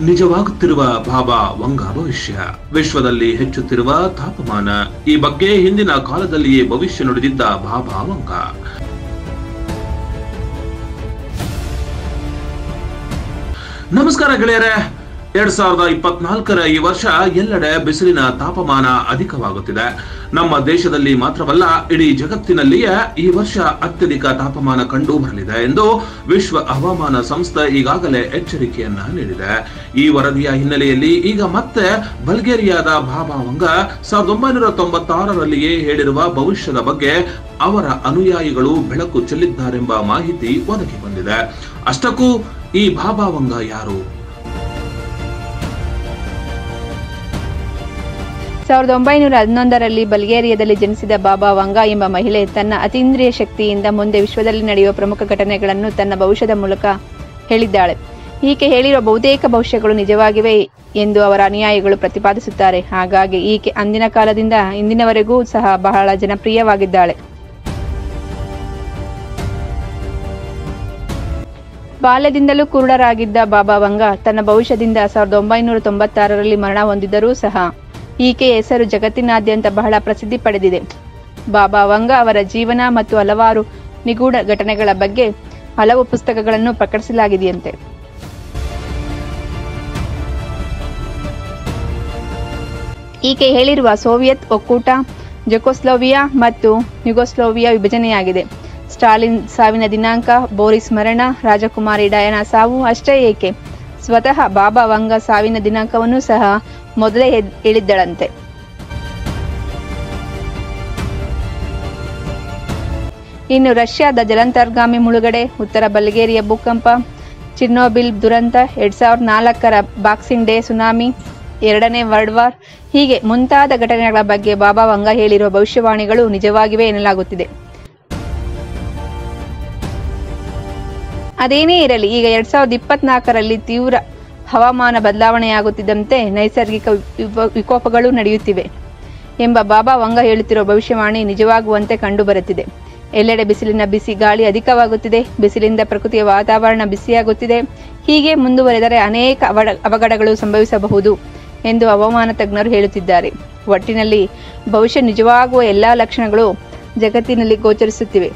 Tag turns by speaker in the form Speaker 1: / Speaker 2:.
Speaker 1: ನಿಜವಾಗುತ್ತಿರುವ ಬಾಬಾ ವಂಗ ಭವಿಷ್ಯ ವಿಶ್ವದಲ್ಲಿ ಹೆಚ್ಚುತ್ತಿರುವ ತಾಪಮಾನ. ಈ ಬಗ್ಗೆ ಹಿಂದಿನ ಕಾಲದಲ್ಲಿಯೇ ಭವಿಷ್ಯ ನುಡಿದಿದ್ದ ಬಾಬಾ ವಂಗ. ನಮಸ್ಕಾರ ಗೆಳೆಯರೆ. ಎರಡ್ ಸಾವಿರದ ಇಪ್ಪತ್ನಾಲ್ಕರ ಈ ವರ್ಷ ಎಲ್ಲೆಡೆ ಬಿಸಿಲಿನ ತಾಪಮಾನ ಅಧಿಕವಾಗುತ್ತಿದೆ. ನಮ್ಮ ದೇಶದಲ್ಲಿ ಮಾತ್ರವಲ್ಲ, ಇಡೀ ಜಗತ್ತಿನಲ್ಲಿಯೇ ಈ ವರ್ಷ ಅತ್ಯಧಿಕ ತಾಪಮಾನ ಕಂಡು ಬರಲಿದೆ ಎಂದು ವಿಶ್ವ ಹವಾಮಾನ ಸಂಸ್ಥೆ ಈಗಾಗಲೇ ಎಚ್ಚರಿಕೆಯನ್ನ ನೀಡಿದೆ. ಈ ವರದಿಯ ಹಿನ್ನೆಲೆಯಲ್ಲಿ ಈಗ ಮತ್ತೆ ಬಲ್ಗೇರಿಯಾದ ಬಾಬಾ ವಂಗ ಸಾವಿರದ ಒಂಬೈನೂರ ತೊಂಬತ್ತಾರರಲ್ಲಿಯೇ ಹೇಳಿರುವ ಭವಿಷ್ಯದ ಬಗ್ಗೆ ಅವರ ಅನುಯಾಯಿಗಳು ಬೆಳಕು ಚೆಲ್ಲಿದ್ದಾರೆಂಬ ಮಾಹಿತಿ ಒದಗಿ ಬಂದಿದೆ. ಅಷ್ಟಕ್ಕೂ ಈ ಬಾಬಾ ವಂಗ ಯಾರು?
Speaker 2: ಸಾವಿರದ ಒಂಬೈನೂರ ಹನ್ನೊಂದರಲ್ಲಿ ಬಲ್ಗೇರಿಯಾದಲ್ಲಿ ಜನಿಸಿದ ಬಾಬಾ ವಂಗಾ ಎಂಬ ಮಹಿಳೆ ತನ್ನ ಅತೀಂದ್ರಿಯ ಶಕ್ತಿಯಿಂದ ಮುಂದೆ ವಿಶ್ವದಲ್ಲಿ ನಡೆಯುವ ಪ್ರಮುಖ ಘಟನೆಗಳನ್ನು ತನ್ನ ಭವಿಷ್ಯದ ಮೂಲಕ ಹೇಳಿದ್ದಾಳೆ. ಈಕೆ ಹೇಳಿರುವ ಬಹುತೇಕ ಭವಿಷ್ಯಗಳು ನಿಜವಾಗಿವೆ ಎಂದು ಅವರ ಅನುಯಾಯಿಗಳು ಪ್ರತಿಪಾದಿಸುತ್ತಾರೆ. ಹಾಗಾಗಿ ಈಕೆ ಅಂದಿನ ಕಾಲದಿಂದ ಇಂದಿನವರೆಗೂ ಸಹ ಬಹಳ ಜನಪ್ರಿಯವಾಗಿದ್ದಾಳೆ. ಬಾಲ್ಯದಿಂದಲೂ ಕುರುಡರಾಗಿದ್ದ ಬಾಬಾ ವಂಗ ತನ್ನ ಭವಿಷ್ಯದಿಂದ ಸಾವಿರದ ಒಂಬೈನೂರ ತೊಂಬತ್ತಾರರಲ್ಲಿ ಮರಣ ಹೊಂದಿದ್ದರೂ ಸಹ ಈಕೆಯ ಹೆಸರು ಜಗತ್ತಿನಾದ್ಯಂತ ಬಹಳ ಪ್ರಸಿದ್ಧಿ ಪಡೆದಿದೆ. ಬಾಬಾ ವಂಗ ಅವರ ಜೀವನ ಮತ್ತು ಹಲವಾರು ನಿಗೂಢ ಘಟನೆಗಳ ಬಗ್ಗೆ ಹಲವು ಪುಸ್ತಕಗಳನ್ನು ಪ್ರಕಟಿಸಲಾಗಿದೆಯಂತೆ. ಈಕೆ ಹೇಳಿರುವ ಸೋವಿಯತ್ ಒಕ್ಕೂಟ, ಜೊಕೊಸ್ಲೋವಿಯಾ ಮತ್ತು ಯುಗೋಸ್ಲೋವಿಯಾ ವಿಭಜನೆಯಾಗಿದೆ. ಸ್ಟಾಲಿನ್ ಸಾವಿನ ದಿನಾಂಕ, ಬೋರಿಸ್ ಮರಣ, ರಾಜಕುಮಾರಿ ಡಯಾನಾ ಸಾವು ಅಷ್ಟೇ ಏಕೆ? ಸ್ವತಃ ಬಾಬಾ ವಂಗ ಸಾವಿನ ದಿನಾಂಕವನ್ನು ಸಹ ಮೊದಲೇ ಹೇಳಿದ್ದಳಂತೆ. ಇನ್ನು ರಷ್ಯಾದ ಜಲಾಂತರ್ಗಾಮಿ ಮುಳುಗಡೆ ಉತ್ತರ ಬಲ್ಗೇರಿಯ ಭೂಕಂಪ ಚಿನ್ನೋಬಿಲ್ ದುರಂತ, ಎರಡ್ ಸಾವಿರದ ನಾಲ್ಕರ ಬಾಕ್ಸಿಂಗ್ ಡೇ ಸುನಾಮಿ, ಎರಡನೇ ವರ್ಲ್ಡ್ ವಾರ್ ಹೀಗೆ ಮುಂತಾದ ಘಟನೆಗಳ ಬಗ್ಗೆ ಬಾಬಾ ವಂಗ ಹೇಳಿರುವ ಭವಿಷ್ಯವಾಣಿಗಳು ನಿಜವಾಗಿವೆ ಎನ್ನಲಾಗುತ್ತಿದೆ. ಅದೇನೇ ಇರಲಿ, ಈಗ ಎರಡ್ ಸಾವಿರದ ಇಪ್ಪತ್ನಾಲ್ಕರಲ್ಲಿ ತೀವ್ರ ಹವಾಮಾನ ಬದಲಾವಣೆಯಾಗುತ್ತಿದ್ದಂತೆ ನೈಸರ್ಗಿಕ ವಿಕೋಪಗಳು ನಡೆಯುತ್ತಿವೆ ಎಂಬ ಬಾಬಾ ವಂಗ ಹೇಳುತ್ತಿರುವ ಭವಿಷ್ಯವಾಣಿ ನಿಜವಾಗುವಂತೆ ಕಂಡುಬರುತ್ತಿದೆ. ಎಲ್ಲೆಡೆ ಬಿಸಿಲಿನ ಬಿಸಿ ಗಾಳಿ ಅಧಿಕವಾಗುತ್ತಿದೆ, ಬಿಸಿಲಿಂದ ಪ್ರಕೃತಿಯ ವಾತಾವರಣ ಬಿಸಿಯಾಗುತ್ತಿದೆ. ಹೀಗೆ ಮುಂದುವರೆದರೆ ಅನೇಕ ಅವಘಡಗಳು ಸಂಭವಿಸಬಹುದು ಎಂದು ಹವಾಮಾನ ತಜ್ಞರು ಹೇಳುತ್ತಿದ್ದಾರೆ. ಒಟ್ಟಿನಲ್ಲಿ ಭವಿಷ್ಯ ನಿಜವಾಗುವ ಎಲ್ಲಾ ಲಕ್ಷಣಗಳು ಜಗತ್ತಿನಲ್ಲಿ ಗೋಚರಿಸುತ್ತಿವೆ.